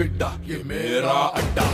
बिड्डा ये मेरा अड्डा।